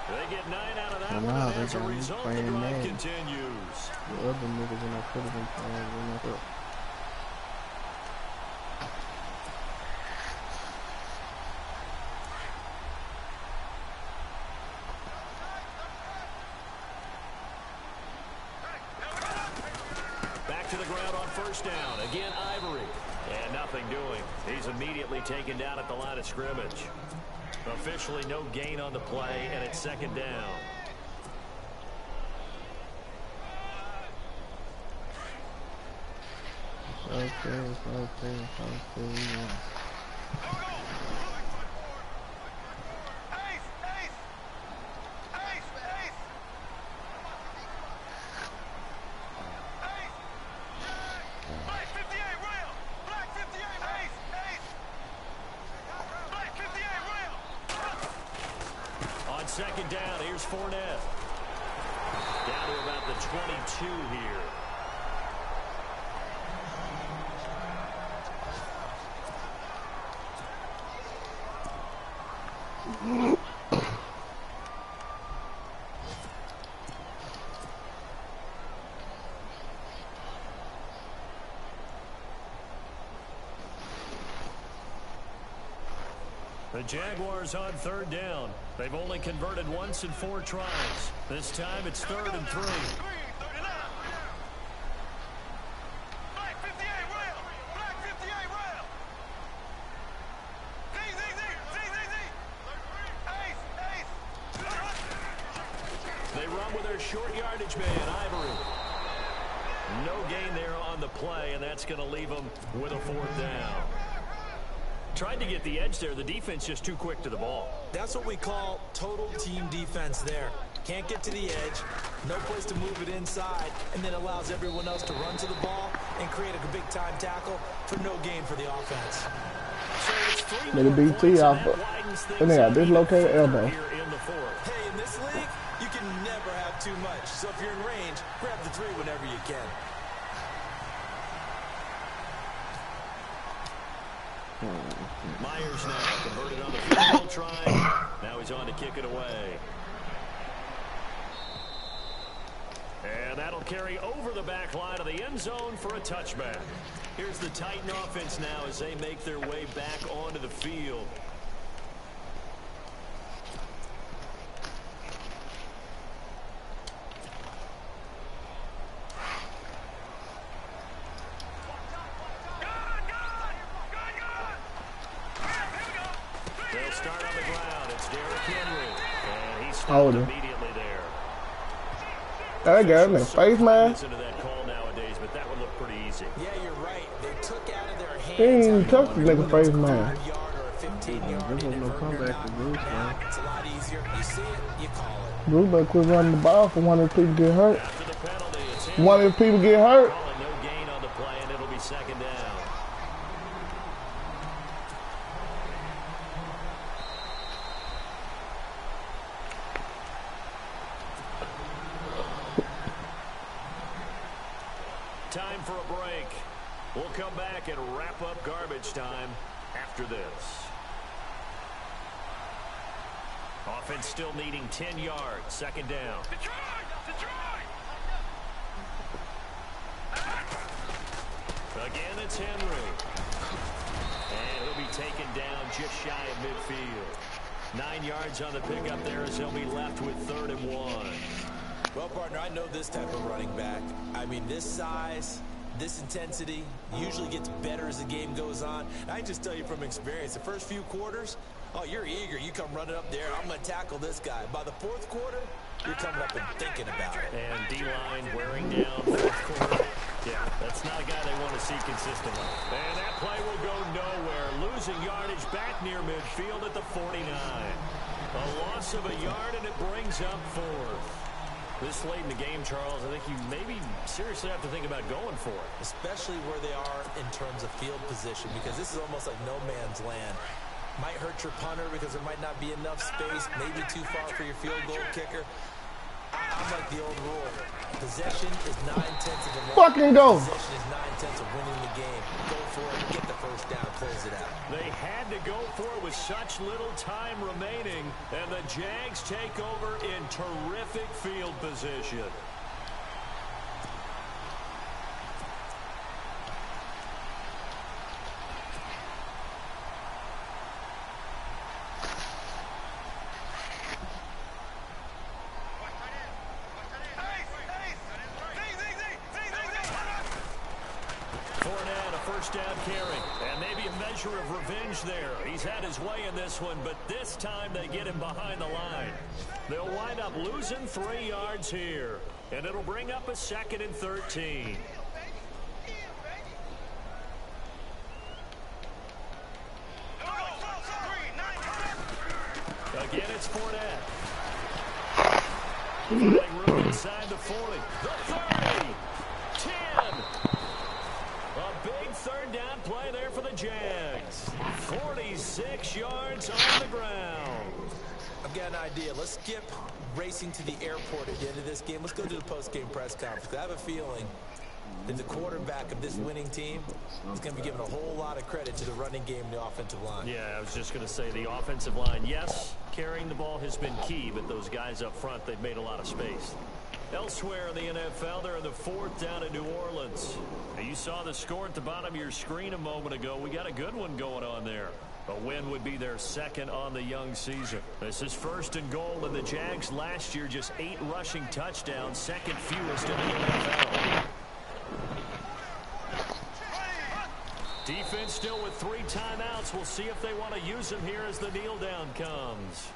They get nine out of that one, and as a result, the drive man. continues. The other niggas in that could have been playing in up. Back to the ground on first down. Again, Ivory. And nothing doing. He's immediately taken down at the line of scrimmage. Officially no gain on the play, and it's second down. Okay, okay, okay, yeah. On second down, here's Fournette. Down to about the 22 here. The Jaguars on third down. They've only converted once in four tries. This time it's third and three. They run with their short yardage man, Ivory. No gain there on the play, and that's going to leave them with a fourth down. Tried to get the edge there. The defense just too quick to the ball. That's what we call total team defense there. Can't get to the edge, no place to move it inside, and then allows everyone else to run to the ball and create a big-time tackle for no gain for the offense. So it's three Nigga more BT points, and off that the- widens that things nigga up dislocated elbow. here in the fourth. Hey, in this league, you can never have too much. So if you're in range, grab the three whenever you can. Hmm. Myers now converted on the field goal try. Now he's on to kick it away. And that'll carry over the back line of the end zone for a touchback. Here's the Titan offense now as they make their way back onto the field. They'll start on the ground. It's Derrick Henry. And he's stopped Hold it. immediately there. That guy in the face, man. Listen to that call nowadays, but that would look pretty easy. Yeah, you're right. They took out of their hands. He ain't even how you touched the want nigga to win face, a man. 5-yard or a 15-yard There was no inadvertent comeback knock. for Bruce, Now, man. it's a lot easier. You see it, you call it. Bruce better quit running the ball for one of the people get hurt. After the penalty, it's him. One of the people get hurt. Calling no gain on the play, and it'll be second down. Time for a break. We'll come back and wrap up garbage time after this. Offense still needing 10 yards. Second down. Again, it's Henry. And he'll be taken down just shy of midfield. Nine yards on the pickup there as he'll be left with third and one. Well, partner, I know this type of running back. I mean, this size, this intensity usually gets better as the game goes on. I just tell you from experience, the first few quarters, oh, you're eager. You come running up there. I'm going to tackle this guy. By the fourth quarter, you're coming up and thinking about it. And D-line wearing down fourth quarter. Yeah, that's not a guy they want to see consistently. And that play will go nowhere. Losing yardage back near midfield at the 49. A loss of a yard, and it brings up fourth. This late in the game, Charles, I think you maybe seriously have to think about going for it. Especially where they are in terms of field position, because this is almost like no man's land. Might hurt your punter because there might not be enough space, maybe too far for your field goal kicker. Possession is nine-tenths of a. Fucking go. Possession is nine-tenths of winning the game. Go for it, get the first down, close it out. They had to go for it with such little time remaining, and the Jags take over in terrific field position. Fournette, a first down carry, and maybe a measure there. He's had his way in this one, but this time they get him behind the line. They'll wind up losing three yards here, and it'll bring up a second and 13. Again, it's Fournette. Finding room inside the 40. The 30. 10. A big third down play there for the Jags. 46 yards on the ground. I've got an idea. Let's skip racing to the airport at the end of this game. Let's go to the post-game I have a feeling that the quarterback of this winning team is going to be giving a whole lot of credit to the running game and the offensive line. Yeah, I was just going to say the offensive line, yes, carrying the ball has been key, but those guys up front, they've made a lot of space. Elsewhere in the NFL, they're in the fourth down in New Orleans. You saw the score at the bottom of your screen a moment ago. We got a good one going on there. A win would be their second on the young season. This is first and goal, and the Jags last year just eight rushing touchdowns, second fewest in the NFL. Defense still with three timeouts. We'll see if they want to use them here as the kneel down comes.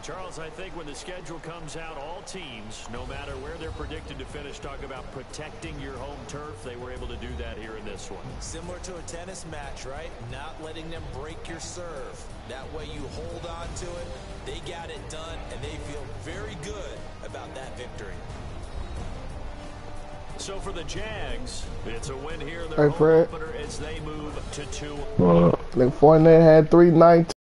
And Charles, I think when the schedule comes out, all teams, no matter where they're predicted to finish, talk about protecting your home turf. They were able to do that here in this one. Similar to a tennis match, right? Not letting them break your serve. That way you hold on to it. They got it done, and they feel very good about that victory. So for the Jags, it's a win here in Hey, their home Fred. opener as they move to two. Like Fournette had three three nineteen.